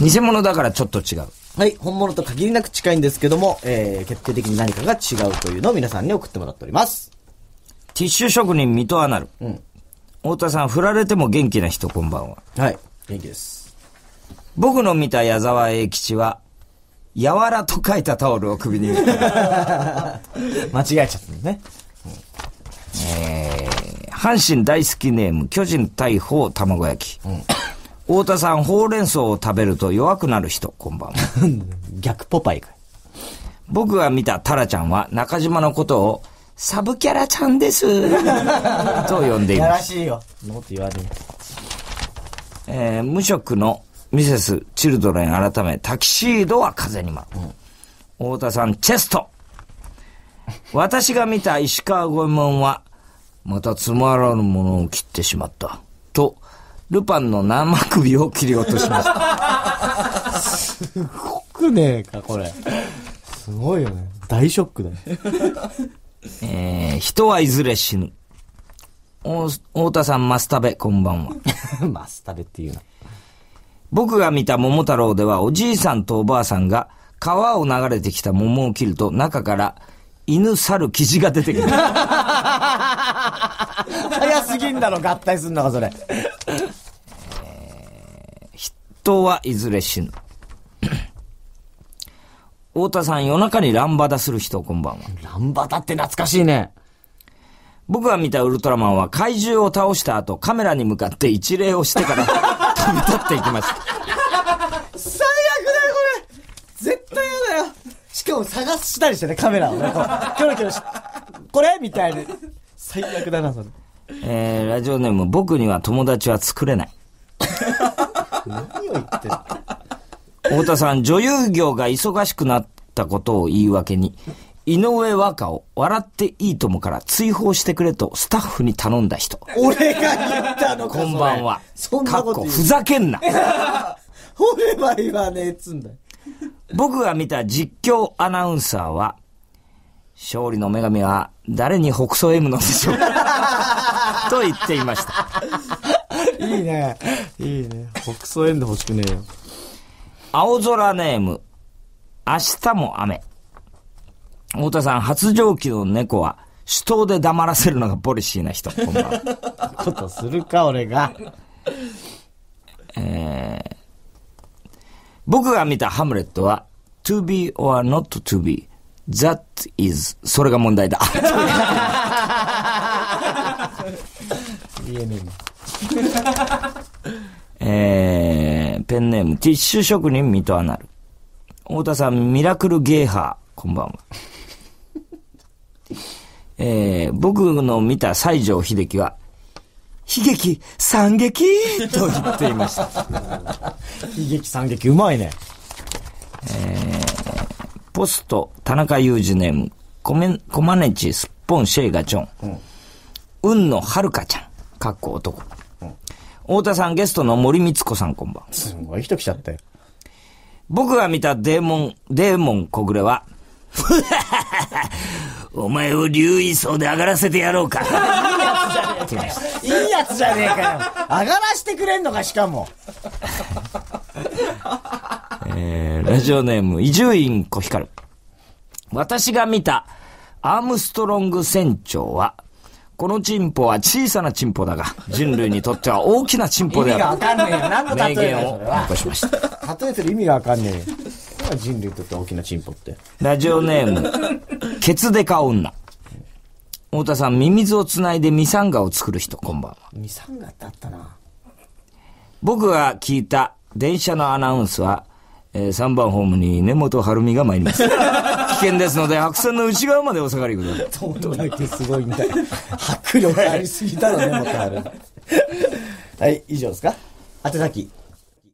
偽物だからちょっと違う。はい、本物と限りなく近いんですけども、えー、決定的に何かが違うというのを皆さんに送ってもらっております。ティッシュ職人水戸アナル。ん太田さん、振られても元気な人こんばんは。はい、元気です。僕の見た矢沢永吉は、やわらと書いたタオルを首に。間違えちゃったんね。えー、阪神大好きネーム、巨人大砲卵焼き。太田さん、ほうれん草を食べると弱くなる人、こんばんは。逆ポパイか。僕が見たタラちゃんは中島のことを、サブキャラちゃんです。と呼んでいやます。らしいよ。そんなこと言わねえー無職のミセス・チルドレン改め、タキシードは風に舞う。太田さん、チェスト。私が見た石川五右衛門は、またつまらぬものを切ってしまった。と、ルパンの生首を切り落としました。すごくねえか、これ。すごいよね。大ショックだよ。えー人はいずれ死ぬ。お太田さん、マスタベ、こんばんは。マスタベっていうな。僕が見た桃太郎では、おじいさんとおばあさんが、川を流れてきた桃を切ると、中から、犬、猿、キジが出てくる。早すぎんだろ、合体すんのか、それ。人はいずれ死ぬ。太田さん、夜中にランバダする人、こんばんは。ランバタって懐かしいね。僕が見たウルトラマンは怪獣を倒した後、カメラに向かって一礼をしてから 飛び立っていきました。最悪だよ、これ絶対嫌だよしかも探したりしてね、カメラをね。こうキョロキョロし、これみたいに。最悪だな、それ。えー、ラジオネーム、僕には友達は作れない。何を言ってんの？太田さん、女優業が忙しくなったことを言い訳に、井上和歌を笑っていいともから追放してくれとスタッフに頼んだ人。俺が言ったのか、こんばんは。そんなかっこと言うこふざけんな。俺は言わねえっつんだよ。僕が見た実況アナウンサーは、勝利の女神は誰に北総 M のでしょうか？と言っていました。いいね。いいね。北総園で欲しくねえよ。青空ネーム、明日も雨。太田さん、発情期の猫は、手刀で黙らせるのがポリシーな人。こんばんは。ことするか、俺が。僕が見たハムレットは、to be or not to be, that is, それが問題だ。言 えー、ペンネーム、ティッシュ職人水戸アナル。太田さん、ミラクルゲーハー、こんばんは。えー、僕の見た西城秀樹は、悲劇、惨劇？と言っていました。え。悲劇惨劇うまいね。ポスト、田中裕二ネーム、コメン、コマネチ、スッポン、シェイガチョン。運のはるかちゃん、かっこ男。太田さん、ゲストの森光子さん、こんばんは。すごい人来ちゃったよ。僕が見たデーモン、デーモン小暮は、お前を竜位層で上がらせてやろうか。いいやつじゃねえかよ。上がらしてくれんのか、しかも。えーラジオネーム、伊集院小光。私が見たアームストロング船長は、このチンポは小さなチンポだが、人類にとっては大きなチンポ意味がわである。かんねえよ。何の例名えだよ、言をそれは残。しました。例えてる意味がわかんねえよ。何が人類にとって大きなチンポって。ラジオネーム、ケツデカ女。太田さん、ミミズをつないでミサンガを作る人、こんばんは。ミサンガってあったな。僕が聞いた電車のアナウンスは、えー3番ホームに根本晴美が参ります。険ですので、白線の内側までお下がりください。どんだけすごいんだよ。迫力ありすぎだろね、もっとある。はい、以上ですか？宛先。